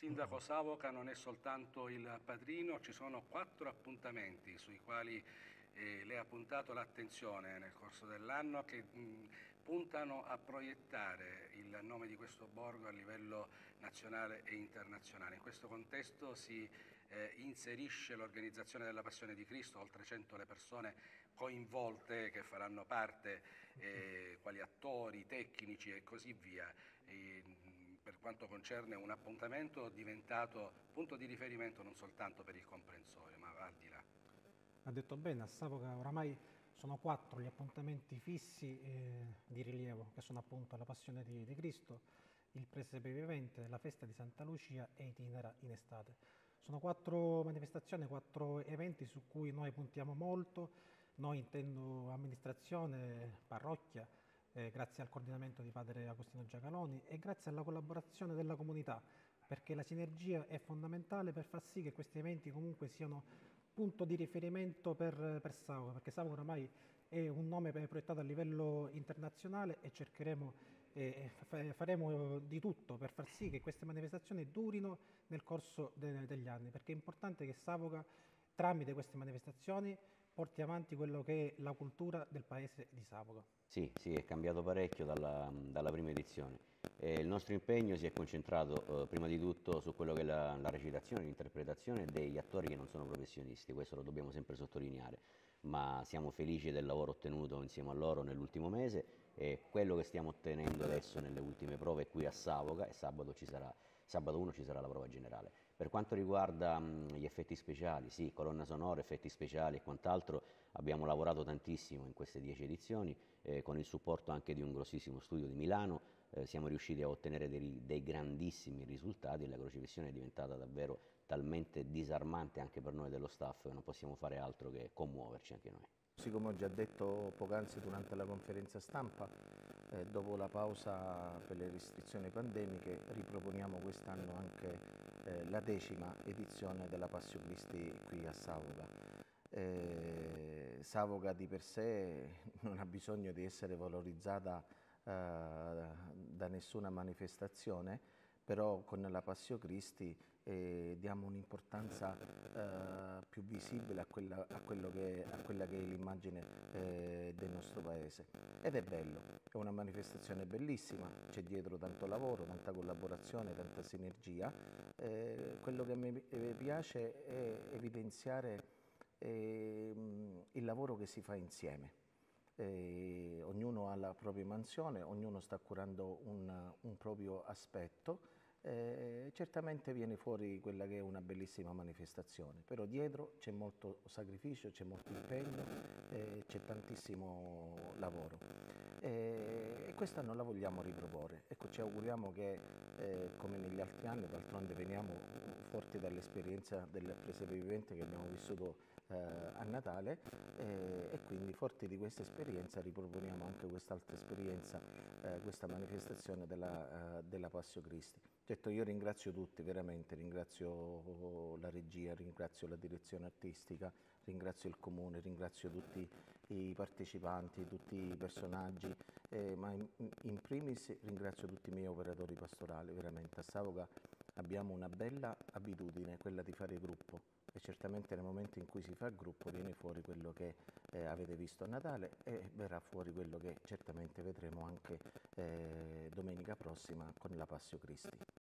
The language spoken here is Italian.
Sindaco Savoca non è soltanto il padrino, ci sono quattro appuntamenti sui quali eh, lei ha puntato l'attenzione nel corso dell'anno che mh, puntano a proiettare il nome di questo borgo a livello nazionale e internazionale. In questo contesto si eh, inserisce l'organizzazione della Passione di Cristo, oltre 100 le persone coinvolte che faranno parte eh, quali attori, tecnici e così via. E, per quanto concerne un appuntamento diventato punto di riferimento non soltanto per il comprensorio, ma va al di là ha detto bene, a Savoca oramai sono quattro gli appuntamenti fissi eh, di rilievo, che sono appunto la Passione di, di, Cristo, il Presepe Vivente, la Festa di Santa Lucia e Itinera in estate. Sono quattro manifestazioni, quattro eventi su cui noi puntiamo molto, noi intendo amministrazione, parrocchia, eh, grazie al coordinamento di padre Agostino Giacaloni e grazie alla collaborazione della comunità, perché la sinergia è fondamentale per far sì che questi eventi comunque siano punto di riferimento per, per Sauga, perché Sauga oramai è un nome proiettato a livello internazionale e cercheremo e faremo di tutto per far sì che queste manifestazioni durino nel corso de, degli anni, perché è importante che Savoca tramite queste manifestazioni porti avanti quello che è la cultura del paese di Savoca. Sì, sì, è cambiato parecchio dalla, dalla prima edizione. E il nostro impegno si è concentrato eh, prima di tutto su quello che è la, la recitazione, l'interpretazione degli attori che non sono professionisti, questo lo dobbiamo sempre sottolineare, ma siamo felici del lavoro ottenuto insieme a loro nell'ultimo mese e quello che stiamo ottenendo adesso nelle ultime prove qui a Savoca e sabato, sarà, sabato 1 ci sarà la prova generale. Per quanto riguarda mh, gli effetti speciali, sì, colonna sonora, effetti speciali e quant'altro, abbiamo lavorato tantissimo in queste dieci edizioni eh, con il supporto anche di un grossissimo studio di Milano, eh, siamo riusciti a ottenere dei, dei grandissimi risultati e la crocifissione è diventata davvero talmente disarmante anche per noi dello staff che non possiamo fare altro che commuoverci anche noi. Sì, come ho già detto poc'anzi durante la conferenza stampa, dopo la pausa per le restrizioni pandemiche riproponiamo quest'anno anche eh, la decima edizione della Passio Cristi qui a Savoca. Eh, Savoca di per sé non ha bisogno di essere valorizzata eh, da nessuna manifestazione, però con la Passio Cristi eh, diamo un'importanza eh, più visibile a quella, a, che, a quella, che, è l'immagine eh, del nostro paese. Ed è bello, è una manifestazione bellissima, c'è dietro tanto lavoro, tanta collaborazione, tanta sinergia. Eh, quello che mi piace è evidenziare ehm, il lavoro che si fa insieme. Eh, ognuno ha la propria mansione, ognuno sta curando un, un proprio aspetto eh, certamente viene fuori quella che è una bellissima manifestazione, però dietro c'è molto sacrificio, c'è molto impegno, eh, c'è tantissimo lavoro eh, e quest'anno la vogliamo riproporre. Ecco, ci auguriamo che eh, come negli altri anni, d'altronde veniamo forti dall'esperienza del presepe vivente che abbiamo vissuto eh, a Natale eh, e quindi forti di questa esperienza riproponiamo anche quest'altra esperienza, questa manifestazione della, della Passio Cristi. Certo io ringrazio tutti veramente, ringrazio la regia, ringrazio la direzione artistica, ringrazio il comune, ringrazio tutti i partecipanti, tutti i personaggi, eh, ma in, in, primis ringrazio tutti i miei operatori pastorali, veramente a Savoca abbiamo una bella abitudine, quella di fare gruppo e certamente nel momento in cui si fa gruppo viene fuori quello che eh, avete visto a Natale e verrà fuori quello che certamente vedremo anche eh, domenica prossima con la Passio Cristi.